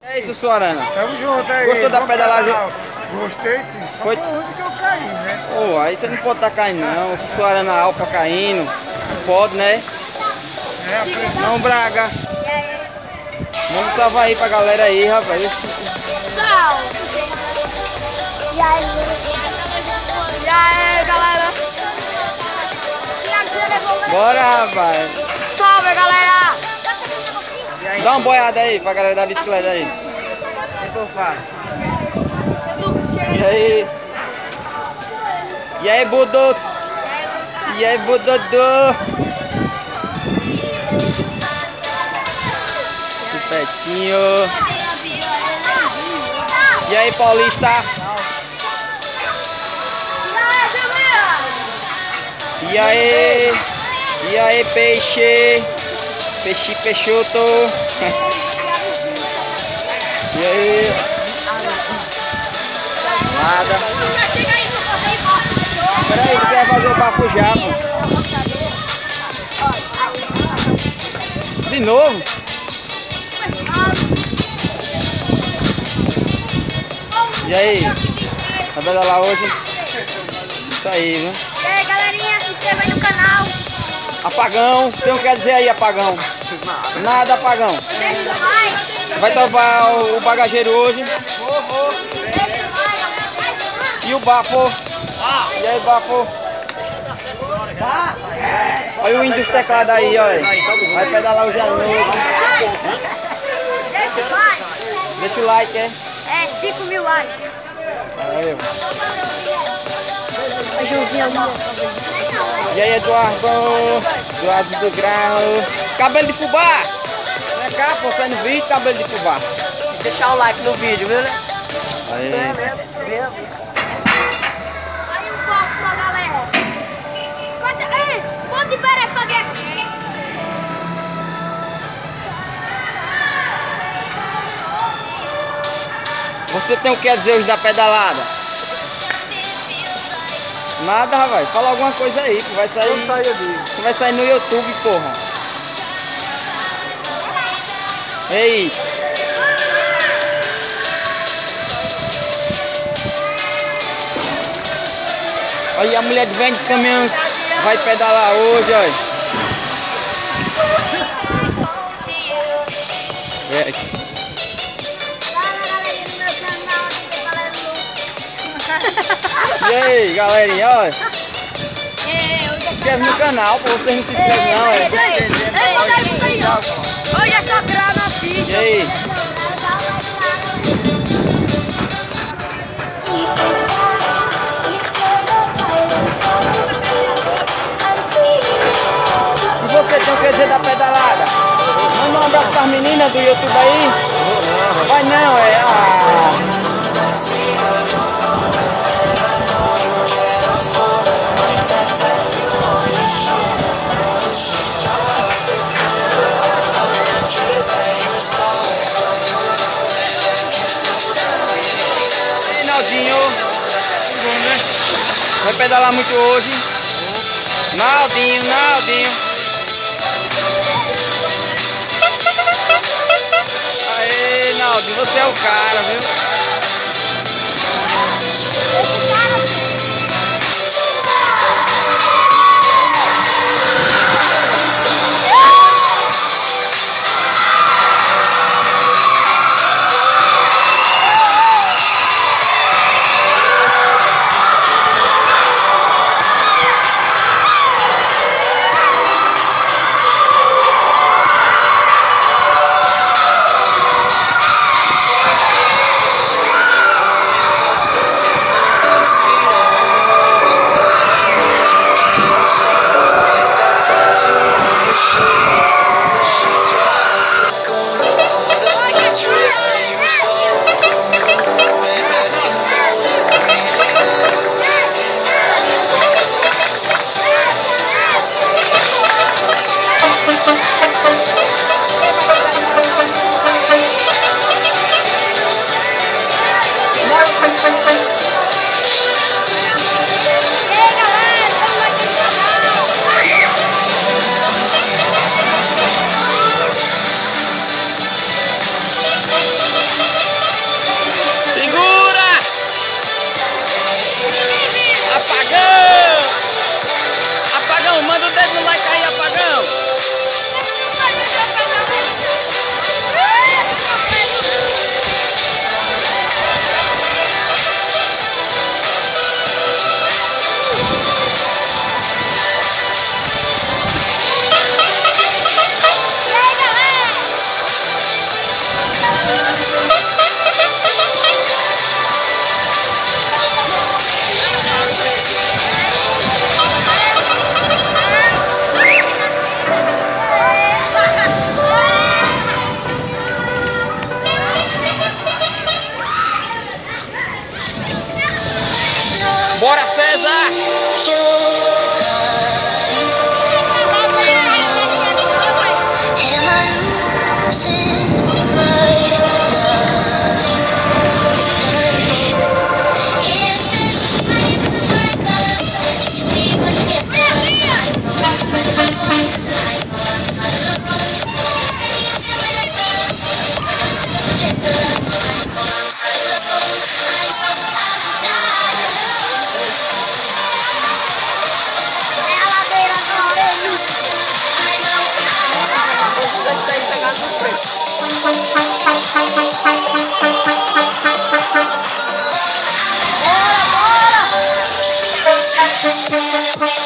É isso, Suarana. Tamo junto aí. Gostou da pedalagem? Gostei sim, só Foi- ruim que eu caí, né? Pô, aí você não pode estar caindo não. Se Suarana Alfa caindo, não pode, né? É. Não, Braga. Manda um salve aí pra galera aí, rapaz. Sal! E aí? E aí, galera? Bora, rapaz. Salve, galera! Dá uma boiada aí pra galera da bicicleta aí. O que que eu faço? E aí? E aí, Budos? E aí, Budodô? Chupetinho. E aí, Paulista? E aí? E aí, peixe? Peixe peixoto. E aí? Nada. Peraí, você vai fazer o bafo já, pô. De novo? E aí? Vai pedalar hoje? Isso aí, viu? E aí, galerinha, se inscreva aí no canal. Apagão, tem o que quer dizer aí, apagão? Nada, apagão. Deixa o like. Vai tomar o, o bagageiro hoje. E o bafo? E aí, bafo? Olha o índio dos teclados aí, olha. Vai pedalar hoje à noite. Deixa o like. Deixa o like, é? É 5 mil likes. Valeu. A Joãozinha ali. E aí, Eduardo? Eduardo do Grau. Cabelo de fubá. Vem cá, sai no vídeo, cabelo de fubá. Deixar o like no vídeo, viu? né? Aí. Aí os cortes galera. Ei, pode parar fazer aqui. Você tem o que a dizer hoje da pedalada? Nada, rapaz. Fala alguma coisa aí, que vai sair. Eu saí ali. Você vai sair no YouTube, porra. Ei. Olha, a mulher de vende caminhões vai pedalar hoje, olha. É. E aí, galerinha, olha. Se inscreve no canal, pô, vocês não se inscrevem não, é. É só grana E aí? E você tem o que dizer da pedalada? Manda um abraço para as meninas do YouTube aí. Vai não, é. Vai pedalar muito hoje. Naldinho, Naldinho. Aê, Naldinho, você é o cara,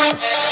Thank you.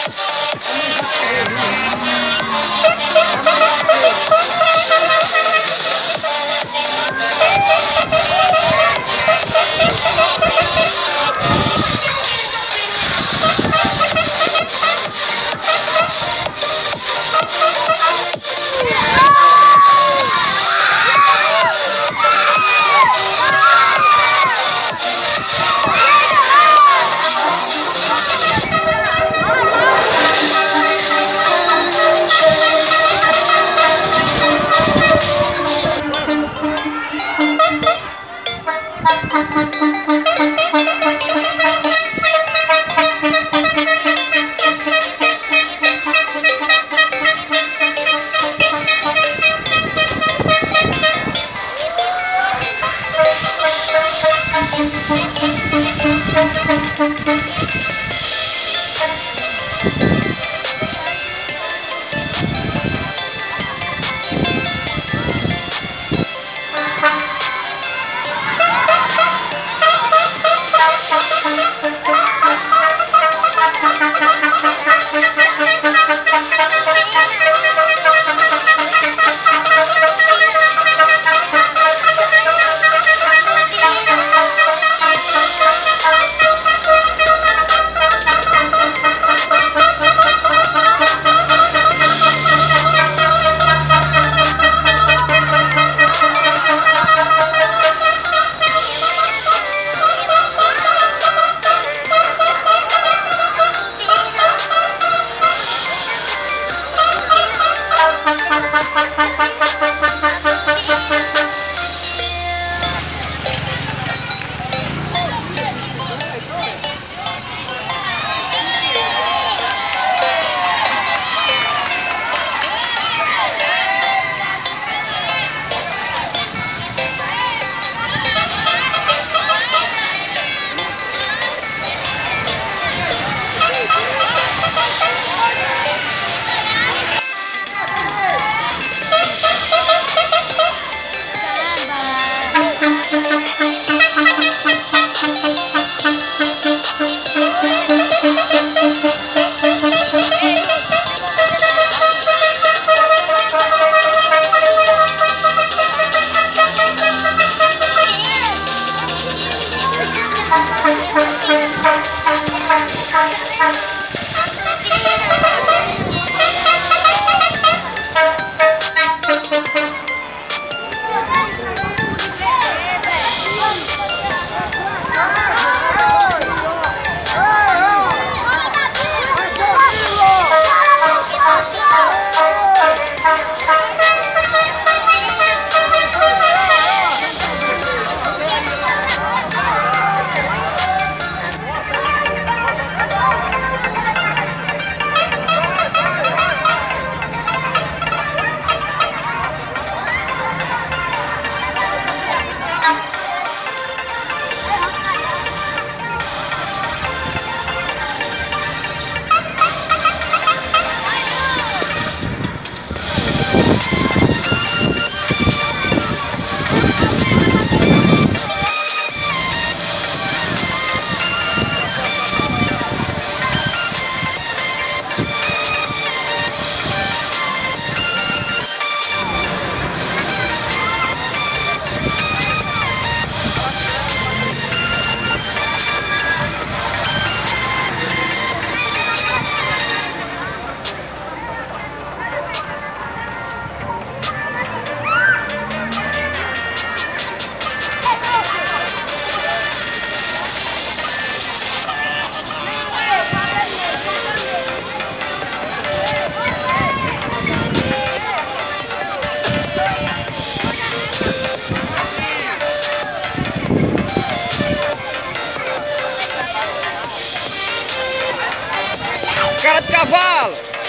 Cara de cavalo!